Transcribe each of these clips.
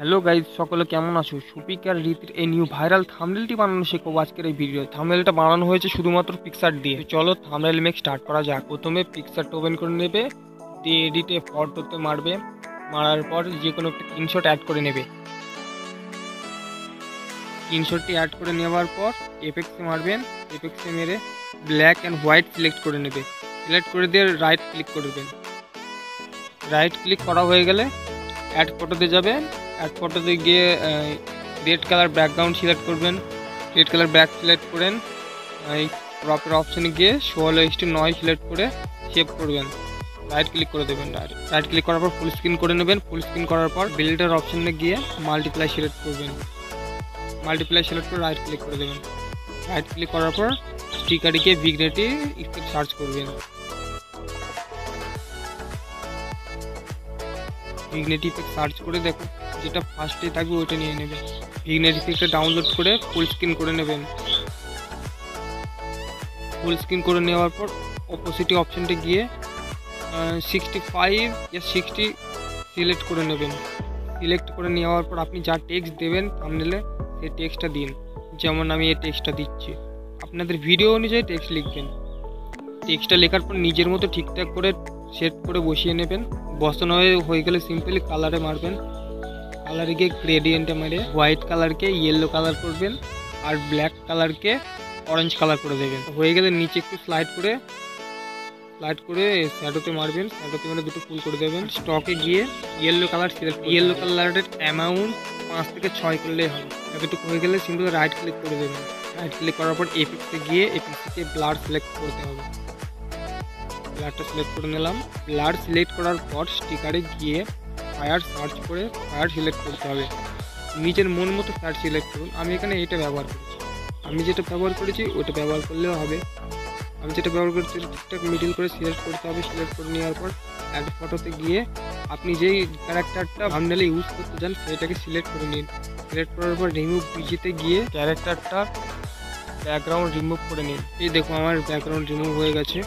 Hello guys সকলে কেমন আছো? সুপিক আর রীতির এই নিউ ভাইরাল থামনেলটি বানানো শেখো আজকের এই ভিডিও থামনেলটা বানানো হয়েছে শুধুমাত্র পিকচার দিয়ে। চলো থামনেল মেক স্টার্ট করা যাক। প্রথমে পিকচারটা ওপেন করে নেবে, দিয়ে এডিটে ফটোতে মারবে। মারার পর যে কোনো একটা স্ক্রিনশট অ্যাড করে নেবে। স্ক্রিনশটটি অ্যাড করে নেওয়ার পর এফেক্টসে মারবেন এফেক্টসে মেরে ব্ল্যাক অ্যান্ড হোয়াইট সিলেক্ট করে নেবে। সিলেক্ট করে দিয়ে রাইট ক্লিক করে দেবেন রাইট ক্লিক করা হয়ে গেলে অ্যাড ফটোতে যাবেন অ্যাড ফটোতে গিয়ে রেড কালার ব্যাকগ্রাউন্ড সিলেক্ট করবেন। রেড কালার ব্যাক সিলেক্ট করেন। এই ক্রপের অপশানে গিয়ে ষোলো এক্সটি নয় সিলেক্ট করে সেভ করবেন। রাইট ক্লিক করে দেবেন রাইট ক্লিক করার পর ফুল স্ক্রিন করে নেবেন। ফুল স্ক্রিন করার পর বিল্ডার অপশানে গিয়ে মাল্টিপ্লাই সিলেক্ট করবেন। মাল্টিপ্লাই সিলেক্ট করে রাইট ক্লিক করে দেবেন। রাইট ক্লিক করার পর স্টিকারে গিয়ে বিগনেটি সার্চ করবেন। ইফেক্ট সার্চ করে দেখো যেটা ফার্স্টে থাকবে ওইটা নিয়ে নেবেন। ভিগনেট ইফেক্টটা ডাউনলোড করে ফুল স্ক্রিন করে নেবেন। ফুল স্ক্রিন করে নেওয়ার পর অপোজিটি অপশানটা গিয়ে সিক্সটি ফাইভ ইয়া সিক্সটি সিলেক্ট করে নেবেন। সিলেক্ট করে নেওয়ার পর আপনি যা টেক্সট দেবেন থামনেলে সেই টেক্সটটা দিন। যেমন আমি এই টেক্সটটা দিচ্ছি। আপনাদের ভিডিও অনুযায়ী টেক্সট লিখবেন। টেক্সটটা লেখার পর নিজের মতো ঠিকঠাক করে সেট করে বসিয়ে নেবেন। বসানো হয়ে গেলে সিম্পলি কালারে মারবেন। কালারে গিয়ে গ্রেডিয়েন্টে মেরে হোয়াইট কালারকে ইয়েলো কালার করবেন আর ব্ল্যাক কালারকে অরেঞ্জ কালার করে দেবেন। হয়ে গেলে নিচে একটু স্লাইড করে স্লাইড করে শ্যাডোতে মারবেন। শ্যাডোতে মানে দুটো ফুল করে দেবেন। স্টকে গিয়ে ইয়েলো কালার সিলেক্ট ইয়েলো কালারের অ্যামাউন্ট পাঁচ থেকে ছয় করলেই হবে। এতটুকু হয়ে গেলে সিম্পল রাইট ক্লিক করে দেবেন। রাইট ক্লিক করার পর এপিক্সে গিয়ে এপিক্সে ব্লাড সিলেক্ট করতে হবে। ব্লাডটা সিলেক্ট করে নিলাম। ব্লাড সিলেক্ট করার পর স্টিকারে গিয়ে ফায়ার সার্চ করে ফায়ার সিলেক্ট করতে হবে। নিজের মন মতো ফায়ার সিলেক্ট করুন। আমি এখানে এটা ব্যবহার করেছি। আমি যেটা ব্যবহার করেছি ওটা ব্যবহার করলেও হবে। আমি যেটা ব্যবহার করছি ঠিকঠাক মিডিল করে সিলেক্ট করতে হবে। সিলেক্ট করে নেওয়ার পর অ্যাড ফটোতে গিয়ে আপনি যেই ক্যারেক্টারটা ভাবনালে ইউজ করতে চান সেটাকে সিলেক্ট করে নিন। সিলেক্ট করার পর রিমুভ পিজিতে গিয়ে ক্যারেক্টারটা ব্যাকগ্রাউন্ড রিমুভ করে নিন। এই দেখো আমার ব্যাকগ্রাউন্ড রিমুভ হয়ে গেছে।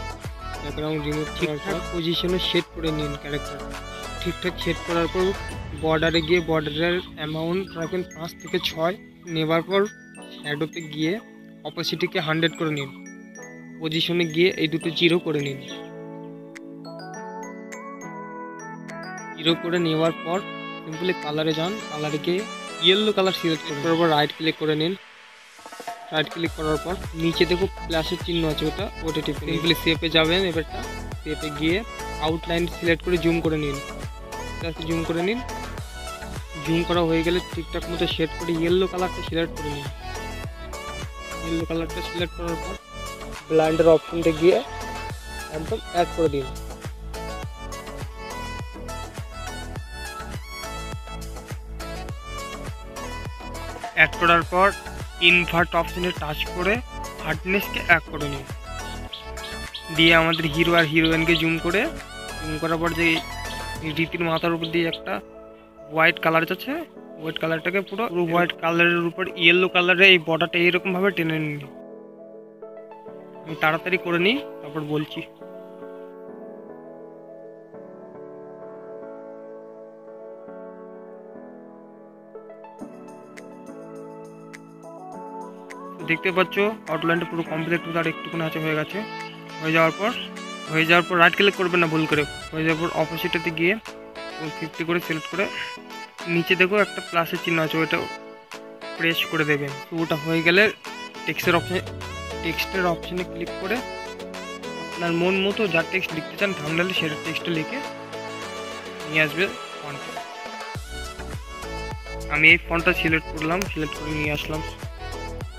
ব্যাকগ্রাউন্ড রিমুভ ঠিকঠাক পজিশনে সেট করে নিন ক্যারেক্টার ঠিকঠাক সেট করার পর বর্ডারে গিয়ে বর্ডারের অ্যামাউন্ট রাখবেন পাঁচ থেকে ছয়। নেবার পর শ্যাডোতে গিয়ে অপোসিটিকে হান্ড্রেড করে নিন। পজিশনে গিয়ে এই দুটো জিরো করে নিন। জিরো করে নেওয়ার পর সিম্পলি কালারে যান। কালারে গিয়ে ইয়েলো কালার সিলেক্ট করার পর রাইট ক্লিক করে নিন। রাইট ক্লিক করার পর নিচে দেখো প্লাসের চিহ্ন আছে ওটা। ওটা টিপে সিম্পলি সেপে যাবেন, এবারটা সেপে গিয়ে আউটলাইন সিলেক্ট করে জুম করে নিন। জুম করে নিন। জুম করা হয়ে গেলে ঠিকঠাক মতো সেট করে ইয়েলো কালারটা সিলেক্ট করে নিন। ইয়েলো কালারটা সিলেক্ট করার পর ব্লাইন্ডের অপশনটা গিয়ে একদম অ্যাড করে দিন। অ্যাড করার পর ইনভার্ট অপশনে টাচ করে হার্ডনেসকে অ্যাড করে নিন। দিয়ে আমাদের হিরো আর হিরোইনকে জুম করে জুম করার পর যে রীতির মাথার উপর দিয়ে একটা হোয়াইট কালার আছে হোয়াইট কালারটাকে পুরো পুরো হোয়াইট কালারের উপর ইয়েলো কালারে এই বর্ডারটা এইরকমভাবে টেনে নিন। আমি তাড়াতাড়ি করে নিই তারপর বলছি। দেখতে পাচ্ছ আউটলাইনটা পুরো কমপ্লিট আর একটুখানি আছে হয়ে গেছে। হয়ে যাওয়ার পর হয়ে যাওয়ার পর রাইট ক্লিক করবেন না, ভুল করে। হয়ে যাওয়ার পর অপোজিটেতে গিয়ে ফিফটি করে সিলেক্ট করে নিচে দেখো একটা প্লাসের চিহ্ন আছে, ওইটা প্রেস করে দেবেন। তো ওটা হয়ে গেলে টেক্সটের অপশানে টেক্সটের অপশানে ক্লিক করে আপনার মন মতো যা টেক্সট লিখতে চান থামডালে সেটা টেক্সটটা লিখে নিয়ে আসবে ফন্টটা আমি এই ফন্টটা সিলেক্ট করলাম সিলেক্ট করে নিয়ে আসলাম।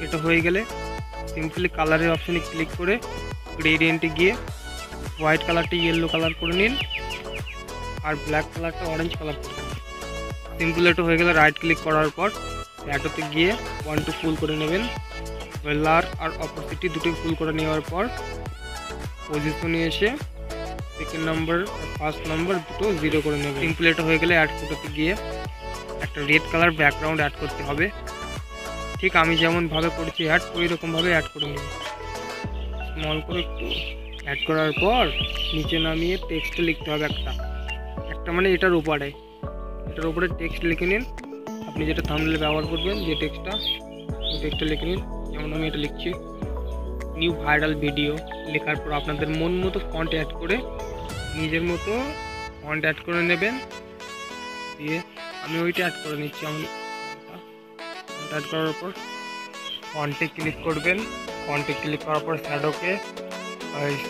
এটা হয়ে গেলে সিম্পলি কালারের অপশানে ক্লিক করে গ্রেডিয়েন্টে গিয়ে হোয়াইট কালারটি ইয়েলো কালার করে নিন। আর ব্ল্যাক কালারটা অরেঞ্জ কালার করে নিন। সিম্পল এটা হয়ে গেলে রাইট ক্লিক করার পর অ্যাটোতে গিয়ে ওয়ান টু ফুল করে নেবেন। লার আর অপোজিটি দুটোই ফুল করে নেওয়ার পর পজিশনে এসে সেকেন্ড নম্বর আর ফার্স্ট নাম্বার দুটো জিরো করে নেবেন। সিম্পল এটা হয়ে গেলে অ্যাড ফটোতে গিয়ে একটা রেড কালার ব্যাকগ্রাউন্ড অ্যাড করতে হবে। ঠিক আমি যেমনভাবে করেছি অ্যাড ওই রকমভাবে অ্যাড করে নেব স্মল করে একটু অ্যাড করার পর নিচে নামিয়ে টেক্সট লিখতে হবে একটা। একটা মানে এটার উপরে। এটার উপরে টেক্সট লিখে নিন। আপনি যেটা থামলে ব্যবহার করবেন, যে টেক্সটটা ওই টেক্সটটা লিখে নিন। যেমন আমি এটা লিখছি নিউ ভাইরাল ভিডিও লেখার পর আপনাদের মন মতো ফন্ট অ্যাড করে নিজের মতো ফন্ট অ্যাড করে নেবেন। দিয়ে আমি ওইটা অ্যাড করে নিচ্ছি, আমি ফন্ট অ্যাড করার পর ফন্টে ক্লিক করবেন। ফন্টে ক্লিক করার পর শ্যাডোকে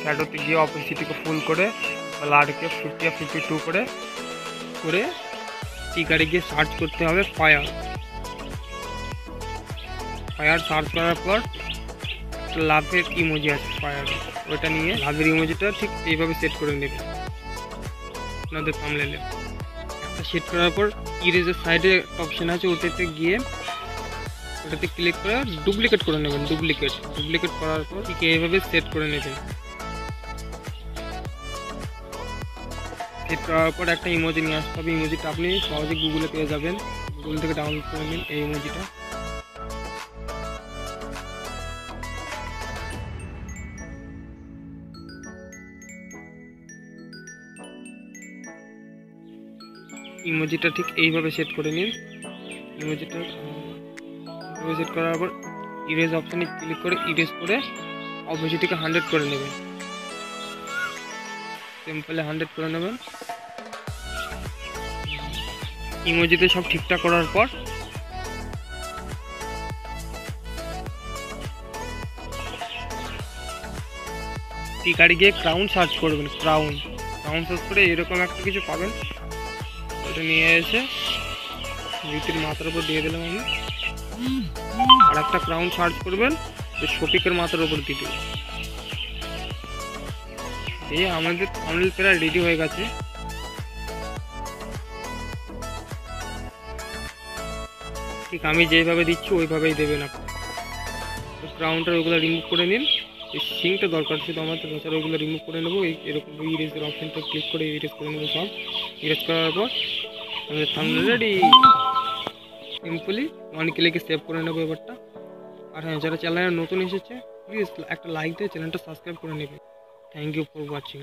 শ্যাডোতে গিয়ে অপোসিটিকে ফুল করে লাডকে ফিফটি ফিফটি টু করে করে টিকারে গিয়ে সার্চ করতে হবে? ফায়ার ফায়ার সার্চ করার পর লাভের ইমোজি আছে ফায়ার ওটা নিয়ে লাভের ইমোজিটা ঠিক এইভাবে সেট করে নেবে। আপনাদের থামলেলে একটা সেট করার পর ইরেজের সাইডে অপশন আছে, ওটাতে গিয়ে ওটাতে ক্লিক করে ডুপ্লিকেট করে নেবেন ডুপ্লিকেট ডুপ্লিকেট করার পর ঠিক এইভাবে সেট করে নেবেন। সেট করার পর একটা ইমোজি নিয়ে আসতে হবে। ইমোজিটা আপনি সহজে গুগলে পেয়ে যাবেন। গুগল থেকে ডাউনলোড করে নিন এই ইমোজিটা ইমোজিটা ঠিক এইভাবে সেট করে নিন। ইমোজিটা সেট করার পর ইরেজ অপশানে ক্লিক করে ইরেজ করে অপোজিটিকে হান্ড্রেড করে নেবেন। সিম্পলে হান্ড্রেড করে নেবেন। ইমোজিতে সব ঠিকঠাক করার পর টিকারি গিয়ে ক্রাউন সার্চ করবেন ক্রাউন ক্রাউন সার্চ করে এরকম একটা কিছু পাবেন। ওটা নিয়ে এসে রীতির মাথার উপর দিয়ে দিলাম আমি। আর একটা ক্রাউন সার্চ করবেন, যে শফিকের মাথার উপর দিতে এই আমাদের থামনেল প্রায় রেডি হয়ে গেছে। ঠিক আমি যেভাবে দিচ্ছি, ওইভাবেই দেবেন আপনি। ক্রাউনটা ওইগুলো রিমুভ করে নিন। এই সিংটা দরকার শুধু আমাদের তাছাড়া ওইগুলো রিমুভ করে নেব। এই এরকম ইরেজের অপশনটা ক্লিক করে ইরেজ করে নেব সব। ইরেজ করার পর, আমাদের থামনেল রেডি সিম্পলি ওয়ান ক্লিকে সেভ করে নেব এবারটা। আর হ্যাঁ যারা চ্যানেলে নতুন এসেছে প্লিজ একটা লাইক দিয়ে চ্যানেলটা সাবস্ক্রাইব করে নেবে থ্যাংক ইউ ফর ওয়াচিং